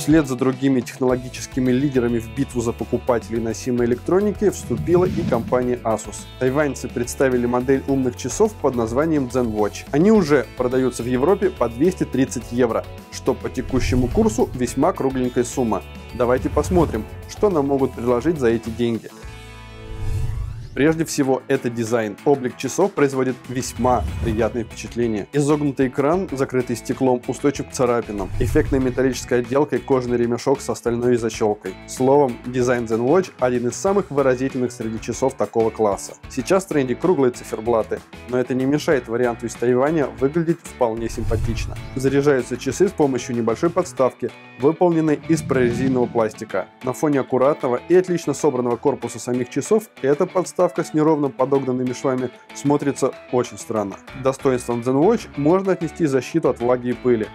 Вслед за другими технологическими лидерами в битву за покупателей носимой электроники вступила и компания Asus. Тайваньцы представили модель умных часов под названием ZenWatch. Они уже продаются в Европе по 230 евро, что по текущему курсу весьма кругленькая сумма. Давайте посмотрим, что нам могут предложить за эти деньги. Прежде всего, это дизайн. Облик часов производит весьма приятное впечатление. Изогнутый экран, закрытый стеклом, устойчив к царапинам. Эффектная металлическая отделка и кожаный ремешок с остальной защелкой. Словом, дизайн Zen Watch один из самых выразительных среди часов такого класса. Сейчас в тренде круглые циферблаты, но это не мешает варианту из Тайваня выглядеть вполне симпатично. Заряжаются часы с помощью небольшой подставки, выполненной из прорезиненного пластика. На фоне аккуратного и отлично собранного корпуса самих часов эта подставка подставка с неровно подогнанными швами смотрится очень странно. Достоинством ZenWatch можно отнести защиту от влаги и пыли.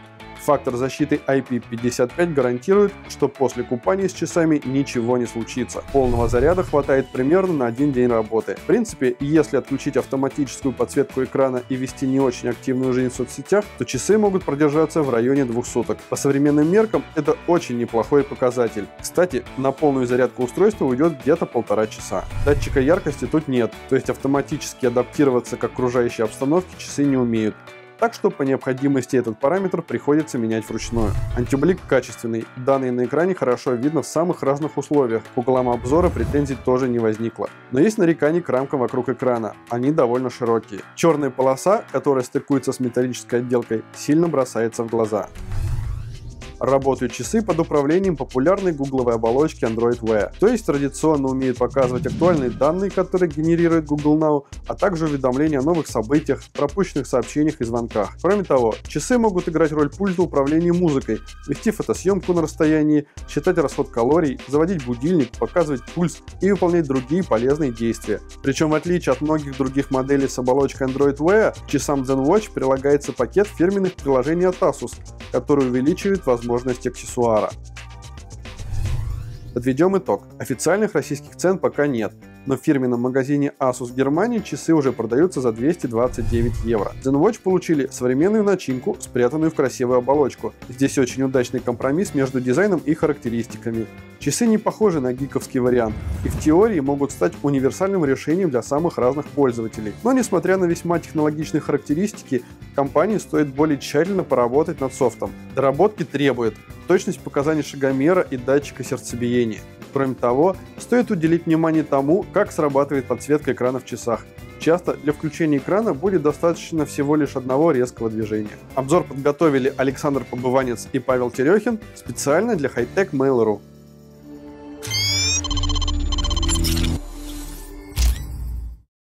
Фактор защиты IP55 гарантирует, что после купания с часами ничего не случится. Полного заряда хватает примерно на один день работы. В принципе, если отключить автоматическую подсветку экрана и вести не очень активную жизнь в соцсетях, то часы могут продержаться в районе двух суток. По современным меркам это очень неплохой показатель. Кстати, на полную зарядку устройства уйдет где-то полтора часа. Датчика яркости тут нет, то есть автоматически адаптироваться к окружающей обстановке часы не умеют. Так что по необходимости этот параметр приходится менять вручную. Антиблик качественный, данные на экране хорошо видно в самых разных условиях, к углам обзора претензий тоже не возникло. Но есть нарекания к рамкам вокруг экрана, они довольно широкие. Черная полоса, которая стыкуется с металлической отделкой, сильно бросается в глаза. Работают часы под управлением популярной гугловой оболочки Android Wear, то есть традиционно умеют показывать актуальные данные, которые генерирует Google Now, а также уведомления о новых событиях, пропущенных сообщениях и звонках. Кроме того, часы могут играть роль пульта управления музыкой, вести фотосъемку на расстоянии, считать расход калорий, заводить будильник, показывать пульс и выполнять другие полезные действия. Причем в отличие от многих других моделей с оболочкой Android Wear, часам ZenWatch прилагается пакет фирменных приложений от Asus, который увеличивает возможности возможности аксессуара. Подведем итог. Официальных российских цен пока нет, но в фирменном магазине Asus Германии часы уже продаются за 229 евро. ZenWatch получили современную начинку, спрятанную в красивую оболочку. Здесь очень удачный компромисс между дизайном и характеристиками. Часы не похожи на гиковский вариант и в теории могут стать универсальным решением для самых разных пользователей. Но несмотря на весьма технологичные характеристики, компании стоит более тщательно поработать над софтом. Доработки требует точность показаний шагомера и датчика сердцебиения. Кроме того, стоит уделить внимание тому, как срабатывает подсветка экрана в часах. Часто для включения экрана будет достаточно всего лишь одного резкого движения. Обзор подготовили Александр Побыванец и Павел Терехин специально для Hightech Mail.ru.